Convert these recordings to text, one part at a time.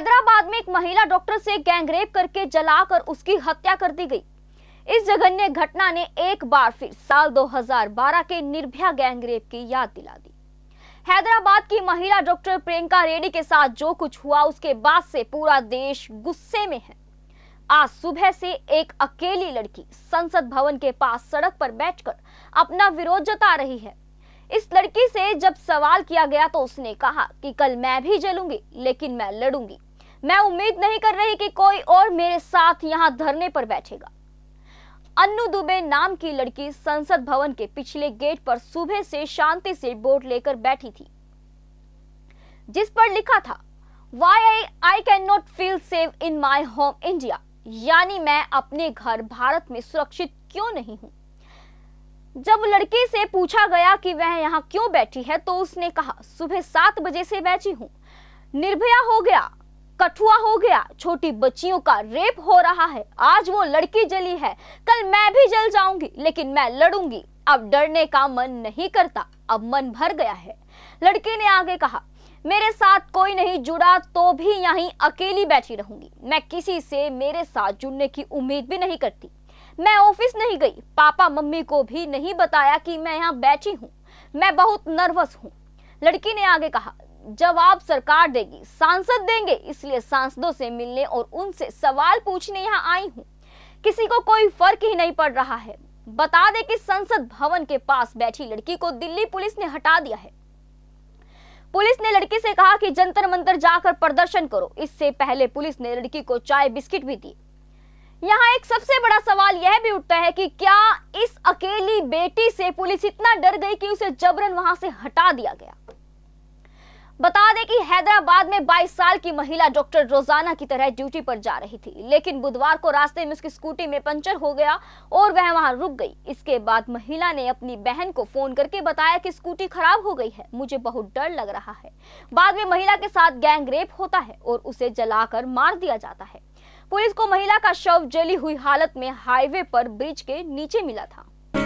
हैदराबाद में एक महिला डॉक्टर से गैंगरेप करके जलाकर उसकी हत्या कर दी गई। इस जघन्य घटना ने एक बार फिर साल 2012 के निर्भया गैंगरेप की याद दिला दी। हैदराबाद की महिला डॉक्टर प्रियंका रेड्डी के साथ जो कुछ हुआ, उसके बाद से पूरा देश गुस्से में है। आज सुबह से एक अकेली लड़की संसद भवन के पास सड़क पर बैठकर अपना विरोध जता रही है। इस लड़की से जब सवाल किया गया तो उसने कहा कि कल मैं भी जलूँगी, लेकिन मैं लड़ूँगी। मैं उम्मीद नहीं कर रही कि कोई और मेरे साथ यहाँ धरने पर बैठेगा। अन्नू दुबे नाम की लड़की संसद भवन के पिछले गेट पर सुबह से शांति से बोर्ड लेकर बैठी थी। जिस पर लिखा था why I can not feel safe in my home India यानी मैं अपने घर भारत में सुरक्षित क्यों नहीं हूँ? जब लड़की से पूछा गया कि वह यहाँ क्यों बैठी है तो उसने कहा, सुबह सात बजे से बैठी हूँ। निर्भया हो गया कठुआ हो गया। छोटी बच्चियों का रेप हो रहा है। आज वो लड़की जली है। कल मैं भी जल जाऊँगी, लेकिन मैं लड़ूँगी। अब डरने का मन नहीं करता। अब मन भर गया है। लड़की ने आगे कहा, मेरे साथ कोई नहीं जुड़ा तो भी यहीं अकेली बैठी रहूँगी। मैं किसी से मेरे साथ जुड़ने की उम्मीद भी नहीं करती। मैं ऑफ़िस नहीं गई। पापा मम्मी को भी नहीं बताया कि मैं यहाँ बैठी हूँ। मैं बहुत नर्वस हूँ। लड़की ने आगे कहा जवाब सरकार देगी, सांसद देंगे, इसलिए सांसदों से मिलने और उनसे सवाल पूछने यहाँ आई हूँ। किसी को कोई फ़र्क ही नहीं पड़ रहा है। बता दे कि संसद भवन के पास बैठी लड़की को दिल्ली पुलिस ने हटा दिया है। पुलिस ने लड़की से कहा कि जंतर मंतर जाकर प्रदर्शन करो। इससे पहले पुलिस ने लड़की को चाय बिस्किट भी दिए। यहाँ एक सबसे बड़ा सवाल यह भी उठता है कि क्या इस अकेली बेटी से पुलिस इतना डर गई कि उसे जबरन वहाँ से हटा दिया गया? बता दें कि हैदराबाद में 22 साल की महिला डॉक्टर रोज़ाना की तरह ड्यूटी पर जा रही थी, लेकिन बुधवार को रास्ते में उसकी स्कूटी में पंचर हो गया और वह वहाँ रुक गई। इसके बाद महिला ने अपनी बहन को फ़ोन करके बताया कि स्कूटी खराब हो गई है। मुझे बहुत डर लग रहा है। बाद में महिला के साथ गैंग रेप होता है और उसे जलाकर मार दिया जाता है। पुलिस को महिला का शव जली हुई हालत में हाईवे पर ब्रिज के नीचे मिला था।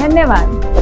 धन्यवाद।